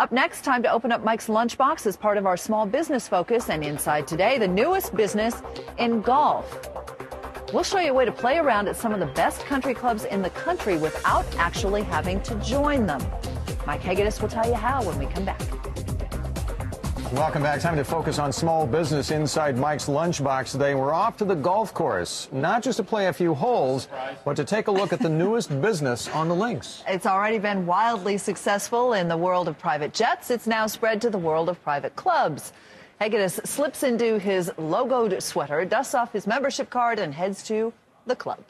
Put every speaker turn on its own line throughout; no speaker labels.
Up next, time to open up Mike's lunchbox as part of our small business focus. And inside today, the newest business in golf. We'll show you a way to play around at some of the best country clubs in the country without actually having to join them. Mike Hegedus will tell you how when we come back.
Welcome back. Time to focus on small business inside Mike's lunchbox today. We're off to the golf course, not just to play a few holes, but to take a look at the newest business on the links.
It's already been wildly successful in the world of private jets. It's now spread to the world of private clubs. Hegedus slips into his logoed sweater, dusts off his membership card, and heads to the club.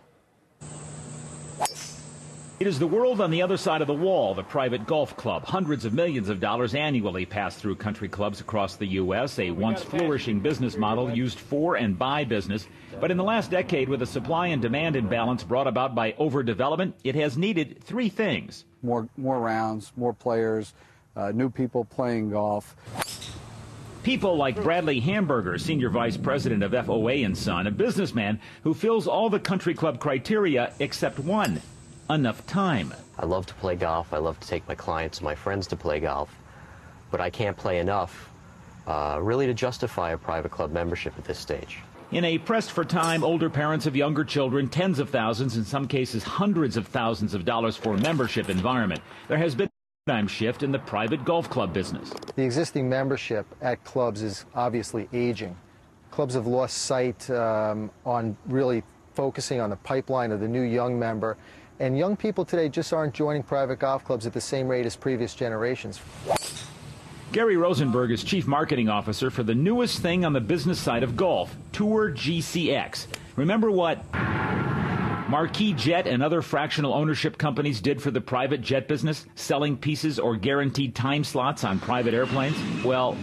It is the world on the other side of the wall, the private golf club. Hundreds of millions of dollars annually pass through country clubs across the U.S., a once flourishing business model used for and by business. But in the last decade, with a supply and demand imbalance brought about by overdevelopment, it has needed three things.
more more rounds, more players, uh, new people playing golf.
People like Bradley Hamburger, Senior Vice President of FOA and Son, a businessman who fills all the country club criteria except one enough time.
I love to play golf. I love to take my clients and my friends to play golf, but I can't play enough uh, really to justify a private club membership at this stage.
In a pressed for time, older parents of younger children, tens of thousands, in some cases hundreds of thousands of dollars for membership environment, there has been a paradigm shift in the private golf club business.
The existing membership at clubs is obviously aging. Clubs have lost sight um, on really focusing on the pipeline of the new young member. And young people today just aren't joining private golf clubs at the same rate as previous generations.
Gary Rosenberg is Chief Marketing Officer for the newest thing on the business side of golf, Tour GCX. Remember what Marquis Jet and other fractional ownership companies did for the private jet business, selling pieces or guaranteed time slots on private airplanes? Well,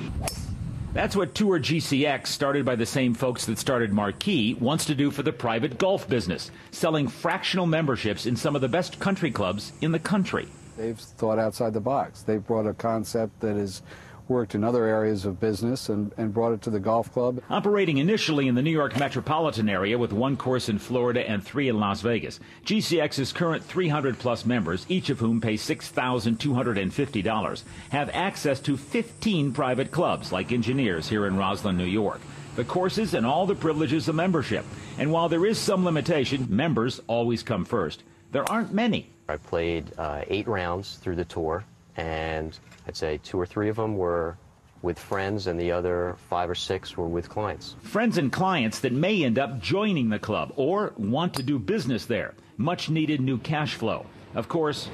that's what Tour GCX, started by the same folks that started Marquis, wants to do for the private golf business, selling fractional memberships in some of the best country clubs in the country.
They've thought outside the box. They've brought a concept that has worked in other areas of business and, and brought it to the golf club.
Operating initially in the New York metropolitan area with one course in Florida and three in Las Vegas, GCX's current 300 plus members, each of whom pay $6,250, have access to 15 private clubs like Engineers here in Roslyn, New York. The courses and all the privileges of membership. And while there is some limitation, members always come first. There aren't many.
I played uh, eight rounds through the tour, and I'd say two or three of them were with friends, and the other five or six were with clients.
Friends and clients that may end up joining the club or want to do business there. Much needed new cash flow. Of course,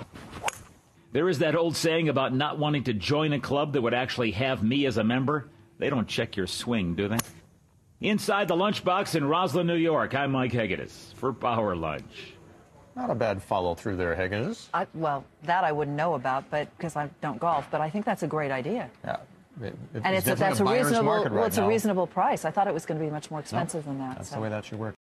there is that old saying about not wanting to join a club that would actually have me as a member. They don't check your swing, do they? Inside the lunchbox in Roslyn, New York, I'm Mike Hegedus for Power Lunch.
Not a bad follow through there, Higgins.
I, well, that I wouldn't know about, but because I don't golf. But I think that's a great idea.
Yeah. It-
And it's, that's a
buyer's
reasonable.
market
well,
right
it's a reasonable price. I thought it was going to be much more
No,
expensive than that.
That's
so.
the way that should work.